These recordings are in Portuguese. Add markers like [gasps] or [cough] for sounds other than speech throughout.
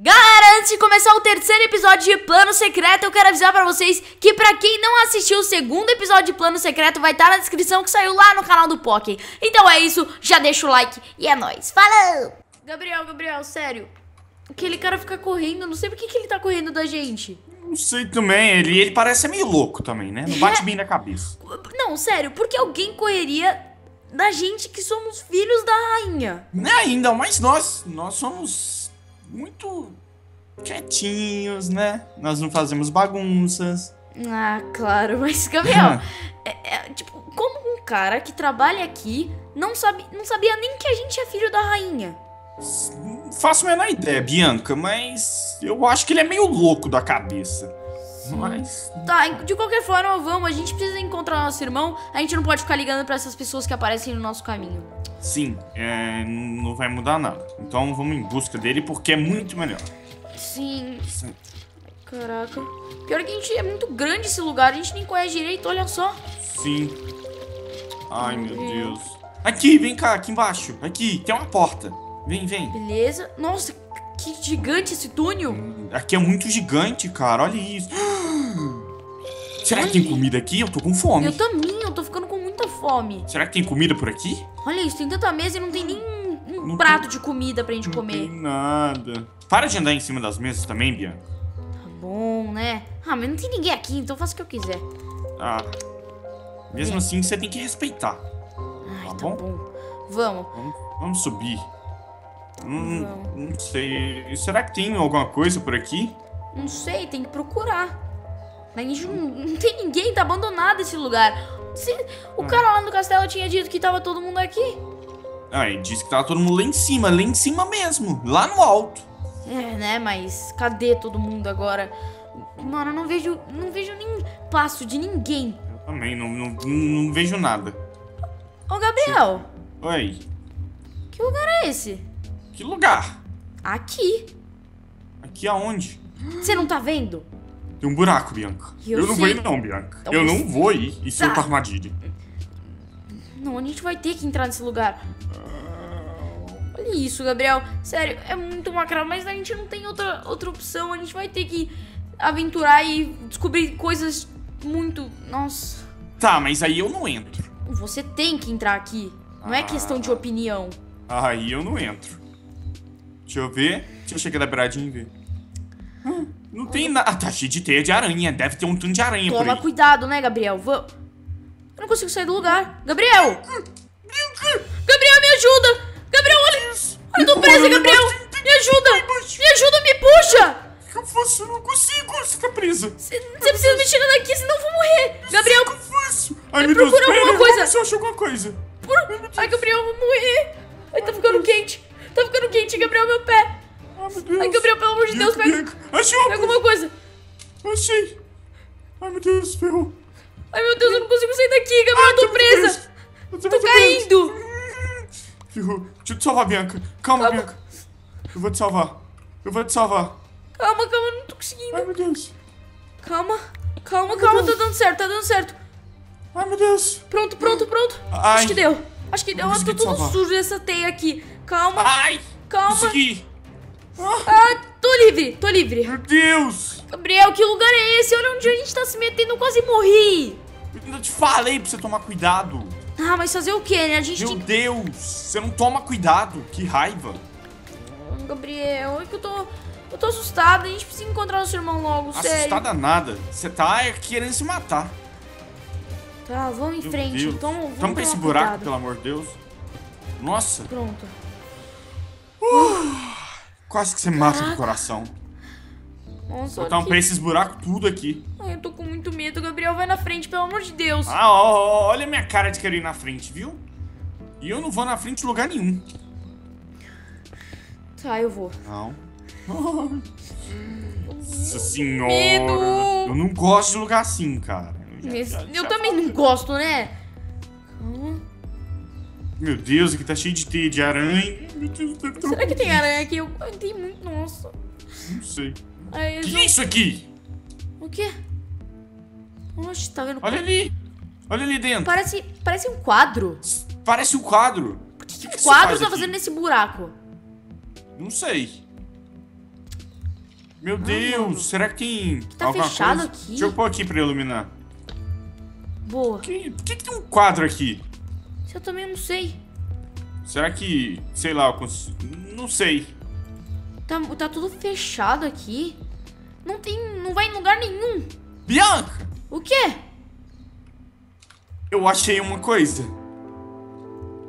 Galera, antes de começar o terceiro episódio de Plano Secreto, eu quero avisar pra vocês que pra quem não assistiu o segundo episódio de Plano Secreto, vai estar na descrição que saiu lá no canal do Pokémon. Então é isso, já deixa o like e é nóis. Falou! Gabriel, Gabriel, sério. Aquele cara fica correndo, não sei por que, que ele tá correndo da gente. Não sei também, ele, ele parece meio louco também, né? Não [laughs] bate bem na cabeça. Não, sério, por que alguém correria da gente que somos filhos da rainha? Não é ainda, mas nós, nós somos muito quietinhos, né? Nós não fazemos bagunças. Ah, claro, [laughs] mas Gabriel, [laughs] é, é, tipo, como um cara que trabalha aqui não, sabe, não sabia nem que a gente é filho da rainha? Não faço a menor ideia, Bianca, mas eu acho que ele é meio louco da cabeça. Mas. Tá, de qualquer forma, vamos. A gente precisa encontrar nosso irmão. A gente não pode ficar ligando pra essas pessoas que aparecem no nosso caminho. Sim, é, não vai mudar nada. Então vamos em busca dele porque é muito melhor. Sim. Sim. Caraca. Pior que a gente é muito grande esse lugar, a gente nem conhece direito, olha só. Sim. Ai, meu Deus. Aqui, vem cá, aqui embaixo. Aqui, tem uma porta. Vem, vem. Beleza. Nossa, que gigante esse túnel. Aqui é muito gigante, cara. Olha isso. Será que tem comida aqui? Eu tô com fome. Eu também, eu tô ficando com muita fome. Será que tem comida por aqui? Olha isso, tem tanta mesa e não tem nem um, prato tem... de comida pra gente não comer. Tem nada. Para de andar em cima das mesas também, Bianca. Tá bom, né? Ah, mas não tem ninguém aqui, então eu faço o que eu quiser. Ah. Mesmo é. assim, você tem que respeitar. Ai, tá, tá bom? bom? Vamos. vamos. Vamos subir. Hum, não sei. Será que tem alguma coisa por aqui? Não sei, tem que procurar. Mas não, não tem ninguém, tá abandonado esse lugar. Se, o ah. cara lá no castelo tinha dito que tava todo mundo aqui. Ah, ele disse que tava todo mundo lá em cima, lá em cima mesmo, lá no alto. É, né, mas cadê todo mundo agora? Mano, eu não vejo, não vejo nem passo de ninguém. Eu também, não, não, não vejo nada. Ô, Gabriel. Oi. Que lugar é esse? Que lugar? Aqui. Aqui aonde? Você não tá vendo? Tem um buraco, Bianca. Eu, eu não vou ir não, Bianca. Então eu não vou ir. Isso tá. armadilha. Não, a gente vai ter que entrar nesse lugar. Olha isso, Gabriel. Sério, é muito macabro, mas a gente não tem outra, outra opção. A gente vai ter que aventurar e descobrir coisas muito... Nossa. Tá, mas aí eu não entro. Você tem que entrar aqui. Não é ah. é questão de opinião. Aí eu não entro. Deixa eu ver. Deixa eu chegar da beiradinha e ver. Não tem nada. Ah, tá cheio de teia de aranha. Deve ter um tanto de aranha Toma por aí. cuidado, né, Gabriel? Vou... Eu não consigo sair do lugar. Gabriel! Gabriel, me ajuda! Gabriel, olha! Eu tô presa, Gabriel! Me ajuda! Me ajuda, me puxa! O que eu faço? Eu não consigo. Você tá presa. Você precisa me tirar daqui, senão eu vou morrer. Gabriel! O que eu faço? Ai, meu Deus, procura alguma coisa. Se eu acho alguma coisa. Ai, Gabriel, salvar, Bianca. Calma, calma, Bianca. Eu vou te salvar. Eu vou te salvar. Calma, calma, não tô conseguindo. Ai, meu Deus. Calma, calma, Ai, calma, tá dando certo, tá dando certo. Ai, meu Deus. Pronto, pronto, pronto. Ai. Acho que deu. Acho que deu. Eu tô tudo sujo essa teia aqui. Calma. Ai. Calma. Consegui. Ah, tô livre, tô livre. Meu Deus. Gabriel, que lugar é esse? Olha onde a gente tá se metendo, eu quase morri. Eu te falei pra você tomar cuidado. Ah, mas fazer o quê, né? A gente Meu. Deus, você não toma cuidado. Que raiva. Gabriel, é que eu tô... Eu tô assustada, a gente precisa encontrar nosso irmão logo, assustada sério. Assustada nada. Você tá querendo se matar. Tá, vamos em Meu frente. Deus. Então, vamos Tampa esse buraco, cuidado. pelo amor de Deus. Nossa. Pronto. Uh, quase que você Caraca. mata do coração. Nossa, Vou tampar que... esses buracos tudo aqui. Ai, eu tô com muito medo. Gabriel, vai na frente, pelo amor de Deus. Ah, ó, ó, olha a minha cara de querer ir na frente, viu? E eu não vou na frente de lugar nenhum. Tá, eu vou. Não. [laughs] Nossa senhora. Medo. Eu não gosto de lugar assim, cara. Eu, já, já, eu já também não gosto, né? Calma. Meu Deus, aqui tá cheio de teia de aranha. Será que tem aranha aqui? Eu, tem muito. Nossa. Não sei. O que é isso aqui? O quê? Oxe, tá vendo? Olha ali. Olha ali dentro. Parece, parece um quadro. Parece um quadro. O que, que, que quadro tá fazendo nesse buraco? Não sei. Meu Deus, será que tem tá alguma fechado coisa? aqui? Deixa eu pôr aqui pra iluminar. Boa. Que- Por que, que tem um quadro aqui? Isso eu também não sei. Será que, sei lá, eu cons... não sei. Tá, tá tudo fechado aqui. Não tem. Não vai em lugar nenhum. Bianca, O quê? eu achei uma coisa.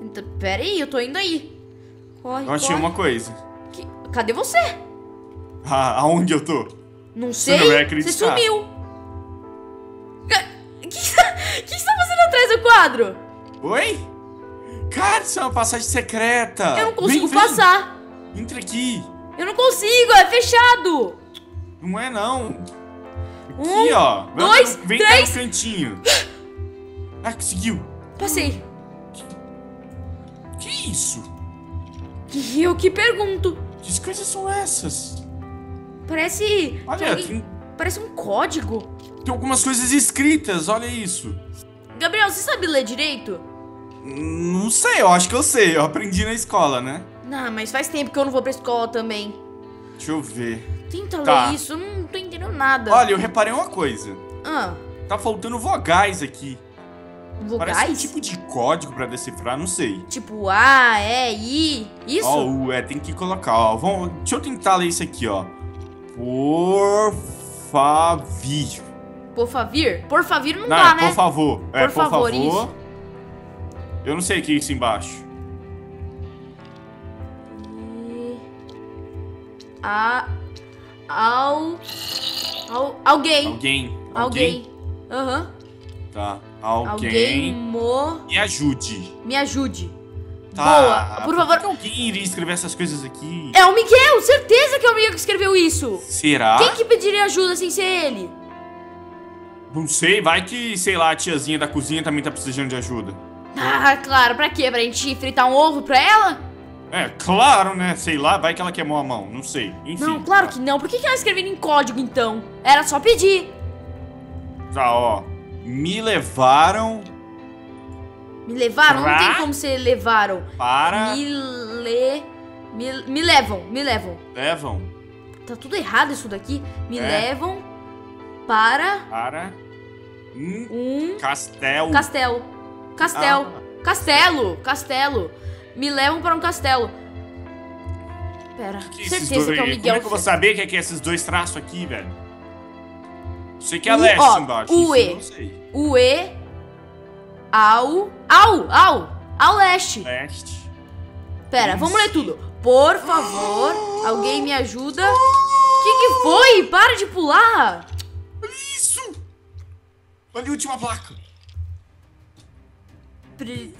Então, pera aí, eu tô indo aí. Corre, Eu achei corre. uma coisa. Que- Cadê você? Ah, aonde eu tô? Não Você sei. não vai Você sumiu. O que você tá, que você tá fazendo atrás do quadro? Oi? Cara, isso é uma passagem secreta. Eu não consigo Vem, vem. passar. Entra aqui. Eu não consigo, é fechado. Não é não. Aqui, Um, ó. Vem- dois, vem três. cá no cantinho. Ah, conseguiu. Passei. Que isso? E eu que pergunto. Que coisas são essas? Parece. Olha, alguém- tem, Parece um código. tem algumas coisas escritas, olha isso. Gabriel, você sabe ler direito? Não sei, eu acho que eu sei. Eu aprendi na escola, né? Não, mas faz tempo que eu não vou pra escola também. Deixa eu ver. Tenta Tá. ler isso, eu não tô entendendo nada. Olha, eu reparei uma coisa. Ah, Tá faltando vogais aqui. Parece um vogais? tipo de código pra decifrar, não sei. Tipo A, E, I. Isso? Ó, o é, tem que colocar, ó. Vamos, deixa eu tentar ler isso aqui, ó. Por favir. Por favor? Por favor não, Não, dá, é né? por favor. é, Por por favor, favor. Eu não sei o que é isso embaixo. A. Ao. Ao. Alguém. Alguém. Alguém. Aham. Tá. Alguém. Alguém. Mo... Me ajude. Me ajude. Tá. Boa. Por que favor. que alguém iria escrever essas coisas aqui? É o Miguel! Certeza que é o Miguel que escreveu isso! Será? Quem que pediria ajuda sem ser ele? Não sei, vai que, sei lá, a tiazinha da cozinha também tá precisando de ajuda. Ah, claro, pra quê? Pra gente fritar um ovo pra ela? É, claro, né? Sei lá, vai que ela queimou a mão, não sei. Enfim. Não, claro que não. Por que, que ela escreveu em código então? Era só pedir. Tá, ó. Me levaram Me levaram? Não Pra? tem como ser levaram. para. Me le... Me, me levam, me levam. Levam Tá tudo errado isso daqui. Me É. levam para para. Um um castelo. castelo. Castelo. Ah. Castelo. Castelo. Me levam para um castelo. Pera, Que certeza que é o Como Miguel. é que eu vou saber que é, que é esses dois traços aqui, velho? Sei que é O- leste ó, embaixo. o E. O E ao ao ao ao leste. Leste. Pera, vamos ler tudo. Por favor, alguém me ajuda. Que que foi? Para de pular. Olha isso! Olha a última placa. Pri-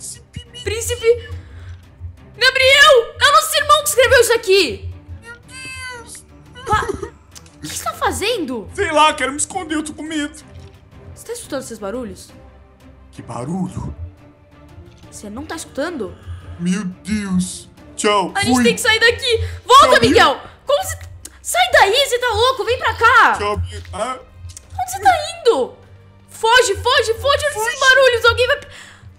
Príncipe Gabriel! É o nosso irmão que escreveu isso aqui. Pa- O que você tá fazendo? Sei lá, quero me esconder, eu tô com medo. Você tá escutando esses barulhos? Que barulho. Você não tá escutando? Meu Deus. Tchau. A gente fui. tem que sair daqui. Volta, Tchau, Miguel. Como você... Sai daí, você tá louco? Vem pra cá. Tchau, Bianca. Ah, Onde você tá indo? Foge, foge, foge desses barulhos. Alguém vai...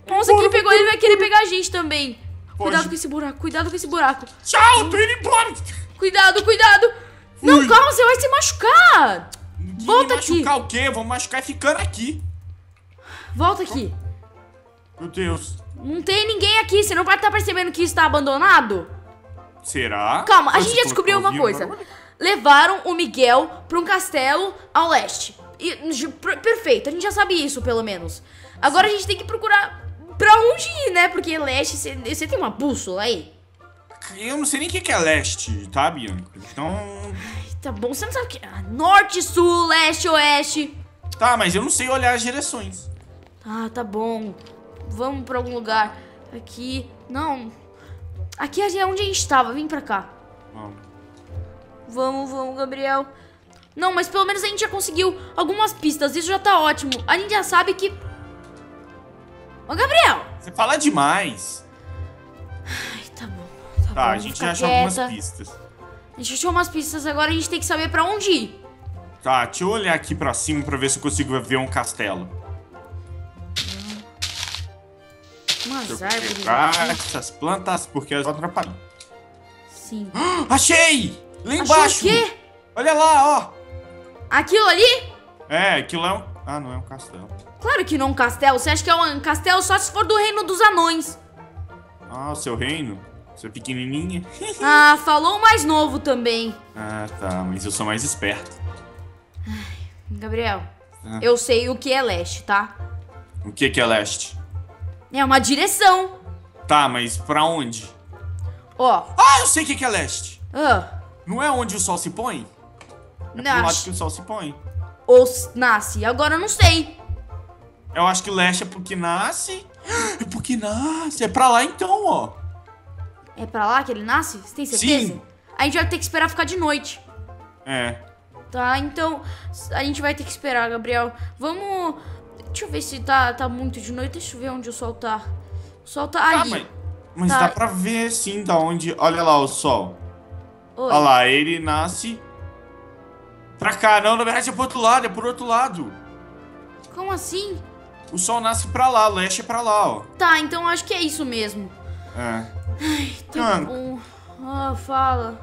Nossa, quem pegou ele vai querer pegar a gente também. Cuidado com esse buraco, cuidado com esse buraco. Tchau, tô indo embora. Cuidado, cuidado. Não, Fui. calma, você vai se machucar. Que Volta aqui. machucar o quê? Vou machucar ficando aqui. Volta aqui. Meu Deus. Não tem ninguém aqui, você não pode estar percebendo que está abandonado? Será? Calma, a gente já descobriu uma coisa. Levaram o Miguel para um castelo ao leste. E, perfeito, a gente já sabe isso, pelo menos. Agora a gente tem que procurar pra onde ir, né? Porque leste, você- tem uma bússola aí? Eu não sei nem o que é leste, tá, Bianca? Então. Tá bom, você não sabe o que. Ah, norte, sul, leste, oeste. Tá, mas eu não sei olhar as direções. Ah, tá bom. Vamos pra algum lugar. Aqui. Não. Aqui é onde a gente estava. Vem pra cá. Vamos. Vamos, vamos, Gabriel. Não, mas pelo menos a gente já conseguiu algumas pistas. Isso já tá ótimo. A gente já sabe que. Ô, Gabriel! Você fala demais. Ai, tá bom. Tá, bom, Tá, a vou gente já achou algumas pistas. A gente achou umas pistas, agora a gente tem que saber pra onde ir. Tá, deixa eu olhar aqui pra cima pra ver se eu consigo ver um castelo. Umas árvores essas plantas porque elas vão atrapalhar. Sim. [gasps] Achei! Lá Achou embaixo! o quê? Olha lá, ó. Aquilo ali? É, aquilo é um... Ah, não é um castelo. Claro que não é um castelo. Você acha que é um castelo só se for do reino dos anões. Ah, o seu reino? Seu pequenininha? [laughs] Ah, falou mais novo também. ah, tá. Mas eu sou mais esperto. Gabriel, Ah. eu sei o que é leste, tá? O que que é leste? É uma direção. Tá, mas pra onde? Ó, Ah, eu sei o que que é leste. ah, Não é onde o sol se põe? É pro lado que o sol se põe. Ou nasce. Agora eu não sei. Eu acho que leste é porque nasce. [gasps] É porque nasce. É pra lá então, ó. É pra lá que ele nasce? Você tem certeza? Sim. A gente vai ter que esperar ficar de noite. É. Tá, então a gente vai ter que esperar, Gabriel. Vamos. Deixa eu ver se tá, tá muito de noite. Deixa eu ver onde o sol tá. O sol tá Ah, ali. mas, mas Tá. dá pra ver sim da onde. Olha lá o sol. Oi. Olha lá, ele nasce. Pra cá, não, na verdade é pro outro lado, é pro outro lado. Como assim? O sol nasce pra lá, leste é pra lá, ó. Tá, então acho que é isso mesmo. É. Tá Ah. bom. Ah, fala.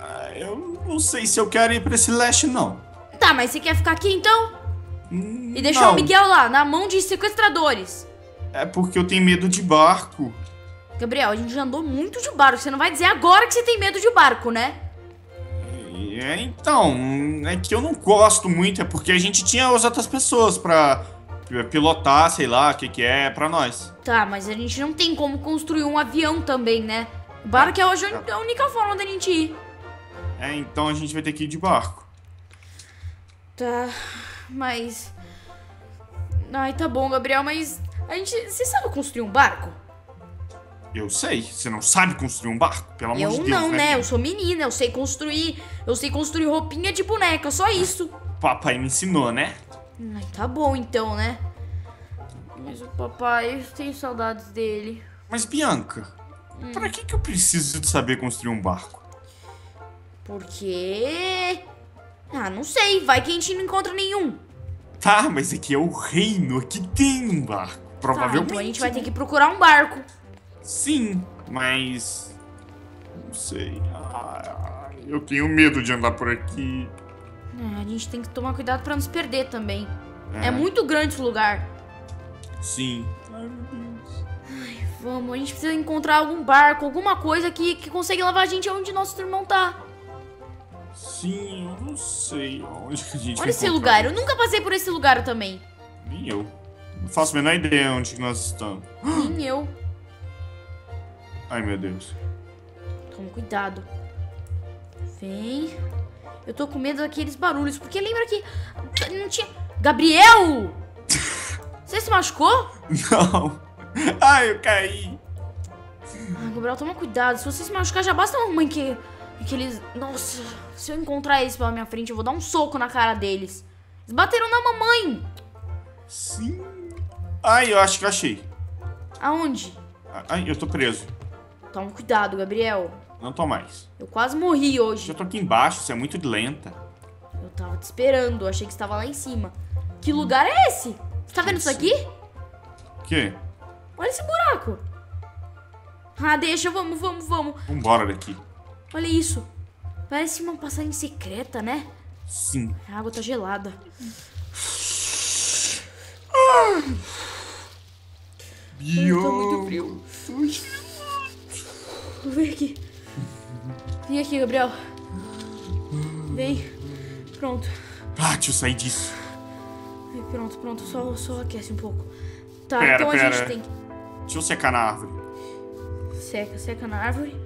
Ah, Eu não sei se eu quero ir pra esse leste, não. Tá, mas você quer ficar aqui então? Hum, E deixar não. o Miguel lá, na mão de sequestradores. É porque eu tenho medo de barco. Gabriel, a gente já andou muito de barco. Você não vai dizer agora que você tem medo de barco, né? É, então, é que eu não gosto muito, é porque a gente tinha as outras pessoas pra pilotar, sei lá, o que que é, pra nós. Tá, mas a gente não tem como construir um avião também, né? O barco é hoje a única forma da gente ir. É, então a gente vai ter que ir de barco. Tá, mas. Ai, tá bom, Gabriel, mas. A gente. Você sabe construir um barco? Eu sei, você não sabe construir um barco, pelo amor eu de Deus, não, né? né? Eu sou menina, eu sei construir. Eu sei construir roupinha de boneca, só isso. Papai me ensinou, né? Ai, tá bom então, né? Mas o papai, eu tenho saudades dele. Mas, Bianca, Hum. pra que que eu preciso de saber construir um barco? Porque. Ah, não sei, vai que a gente não encontra nenhum. Tá, mas aqui é o reino, aqui tem um barco. Tá, Provavelmente. então a gente vai ter que procurar um barco. Sim, mas. Não sei. Ah, eu tenho medo de andar por aqui. É, a gente tem que tomar cuidado pra não se perder também. É, É. muito grande esse lugar. Sim. Ai, meu Deus. Vamos, a gente precisa encontrar algum barco, alguma coisa que, que consegue levar a gente aonde nosso irmão tá. Sim, eu não sei onde que a gente Olha esse lugar, eu nunca passei por esse lugar também. Nem eu. Não faço a menor ideia onde nós estamos. Nem eu. Ai, meu Deus. Toma cuidado. Vem. Eu tô com medo daqueles barulhos, porque lembra que não tinha. Gabriel! [laughs] Você se machucou? Não. Ai, eu caí. Ah, Gabriel, toma cuidado. Se você se machucar, já basta uma mãe que. Aqueles. Nossa, se eu encontrar eles pela minha frente, eu vou dar um soco na cara deles. Eles bateram na mamãe. Sim. Ai, eu acho que eu achei. Aonde? Ai, eu tô preso. Toma cuidado, Gabriel. Não tô mais. Eu quase morri hoje. Eu tô aqui embaixo, você é muito lenta. Eu tava te esperando, achei que você tava lá em cima. Que lugar é esse? Você tá vendo isso aqui? O quê? Olha esse buraco. Ah, deixa, vamos, vamos, vamos. Vambora daqui. Olha isso. Parece uma passagem secreta, né? Sim. A água tá gelada. Bio. tá muito frio. Vem aqui. Vem aqui, Gabriel. Vem. Pronto. Ah, deixa eu sair disso. Vem, Pronto, pronto. Só, só aquece um pouco. Tá, Pera, então a pera. gente tem Deixa eu secar na árvore. que. Seca, seca na árvore.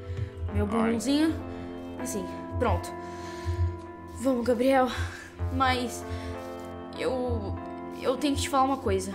Meu bumbumzinho. Assim, pronto. Vamos, Gabriel. Mas. Eu. Eu tenho que te falar uma coisa.